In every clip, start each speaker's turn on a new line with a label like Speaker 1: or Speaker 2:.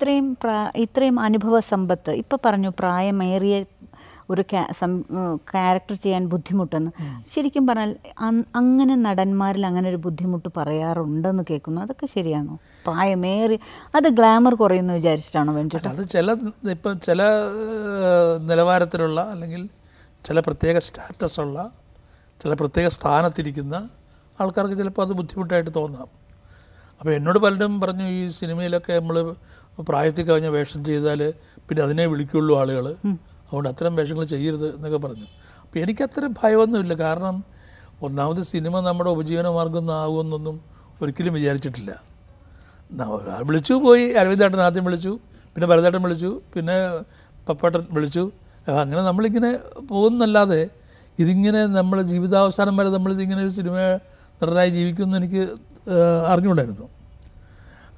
Speaker 1: ഇത്രയും പ്രാ- ഇത്രയും അനുഭവ സമ്പത്ത് ഇപ്പോൾ പറഞ്ഞു പ്രായമേറിയ ഒരു ക്യാരക്ടർ ചെയ്യാൻ ബുദ്ധിമുട്ടെന്ന്. ശരിക്കും പറഞ്ഞാൽ അങ്ങനെ നടന്മാരിൽ അങ്ങനെ ഒരു ബുദ്ധിമുട്ട് പറയാറുണ്ടെന്ന് കേൾക്കുന്നു. അതൊക്കെ ശരിയാണോ? പ്രായമേറി അത് ഗ്ലാമർ കുറയുന്നു വിചാരിച്ചിട്ടാണോ വേണ്ടി
Speaker 2: അത് ചില ഇപ്പം ചില നിലവാരത്തിലുള്ള അല്ലെങ്കിൽ ചില പ്രത്യേക സ്റ്റാറ്റസ് ഉള്ള ചില പ്രത്യേക സ്ഥാനത്തിരിക്കുന്ന ആൾക്കാർക്ക് ചിലപ്പോൾ അത് ബുദ്ധിമുട്ടായിട്ട് തോന്നാം. അപ്പോൾ എന്നോട് പലരും പറഞ്ഞു ഈ സിനിമയിലൊക്കെ നമ്മൾ പ്രായത്തിൽ കവിഞ്ഞ വേഷം ചെയ്താൽ പിന്നെ അതിനെ വിളിക്കുള്ളൂ ആളുകൾ അതുകൊണ്ട് അത്തരം വേഷങ്ങൾ ചെയ്യരുത് എന്നൊക്കെ പറഞ്ഞു. അപ്പോൾ അത്ര ഭയമൊന്നുമില്ല. കാരണം ഒന്നാമത് സിനിമ നമ്മുടെ ഉപജീവന മാർഗം ഒന്നും ആകുമെന്നൊന്നും ഒരിക്കലും വിചാരിച്ചിട്ടില്ല. വിളിച്ചു പോയി. അരവിന്ദേട്ടൻ ആദ്യം വിളിച്ചു പിന്നെ ഭരതേട്ടൻ വിളിച്ചു പിന്നെ പപ്പേട്ടൻ വിളിച്ചു. അങ്ങനെ നമ്മളിങ്ങനെ പോകുന്നല്ലാതെ ഇതിങ്ങനെ നമ്മുടെ ജീവിതാവസാനം വരെ നമ്മളിതിങ്ങനെ ഒരു സിനിമ നടനായി ജീവിക്കുമെന്ന് എനിക്ക് അറിഞ്ഞുകൂടായിരുന്നു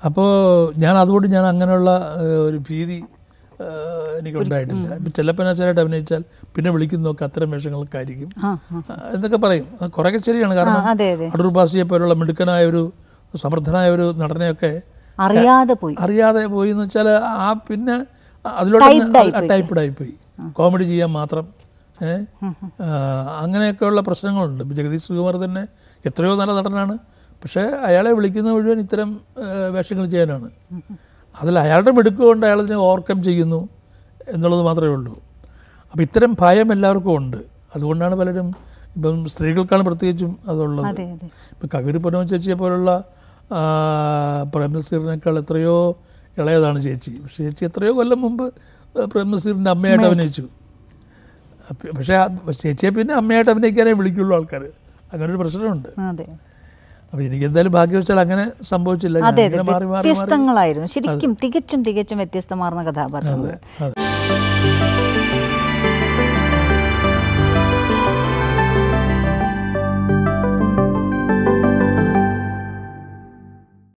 Speaker 2: അപ്പോൾ ഞാൻ അതുകൊണ്ട് ഞാൻ അങ്ങനെയുള്ള ഒരു ഭീതി എനിക്ക് എനിക്കുണ്ടായിട്ടില്ല. ഇപ്പം ചെല്ലപ്പനാച്ചാലായിട്ട് അഭിനയിച്ചാൽ പിന്നെ വിളിക്കുന്നതൊക്കെ അത്തരം വേഷങ്ങളൊക്കെ ആയിരിക്കും എന്നൊക്കെ പറയും. കുറേയൊക്കെ ശരിയാണ്. കാരണം അടൂർ ബാസിയെ പോലുള്ള മിടുക്കനായ ഒരു സമർത്ഥനായ ഒരു നടനെയൊക്കെ
Speaker 1: അറിയാതെ പോയി.
Speaker 2: അറിയാതെ പോയി എന്ന് വെച്ചാൽ ആ പിന്നെ അതിലോട്ട് ടൈപ്പിഡായി പോയി കോമഡി ചെയ്യാൻ മാത്രം. അങ്ങനെയൊക്കെയുള്ള പ്രശ്നങ്ങളുണ്ട്. ജഗദീഷ് ശ്രീകുമാർ തന്നെ എത്രയോ നല്ല നടനാണ്. പക്ഷേ അയാളെ വിളിക്കുന്ന മുഴുവൻ ഇത്തരം വേഷങ്ങൾ ചെയ്യാനാണ്. അതിൽ അയാളുടെ മിടുക്കുകൊണ്ട് അയാളതിനെ ഓവർകം ചെയ്യുന്നു എന്നുള്ളത് മാത്രമേ ഉള്ളൂ. അപ്പോൾ ഇത്തരം ഭയം എല്ലാവർക്കും ഉണ്ട്. അതുകൊണ്ടാണ് പലരും ഇപ്പം സ്ത്രീകൾക്കാണ് പ്രത്യേകിച്ചും അതുള്ളത്.
Speaker 1: അതെ അതെ.
Speaker 2: ഇപ്പം കവിര് പൊന്നോ ചേച്ചിയെ പോലുള്ള പ്രേമസീറിനേക്കാൾ പ്രേംനസീറിനേക്കാൾ എത്രയോ ഇളയതാണ് ചേച്ചി. പക്ഷേ ചേച്ചി എത്രയോ കൊല്ലം മുമ്പ് പ്രേംനസീറിന്റെ അമ്മയായിട്ട് അഭിനയിച്ചു. പക്ഷേ ചേച്ചിയെ പിന്നെ അമ്മയായിട്ട് അഭിനയിക്കാനേ വിളിക്കുള്ളൂ ആൾക്കാർ അങ്ങനൊരു പ്രശ്നമുണ്ട്.
Speaker 1: അതെ.
Speaker 2: അപ്പോൾ എനിക്ക് എന്തായാലും ഭാഗ്യവശാൽ അങ്ങനെ സംഭവിച്ചില്ല.
Speaker 1: വ്യത്യസ്തങ്ങളായിരുന്നു. ശരിക്കും തികച്ചും തികച്ചും വ്യത്യസ്തമാർന്ന കഥാപാത്രങ്ങൾ.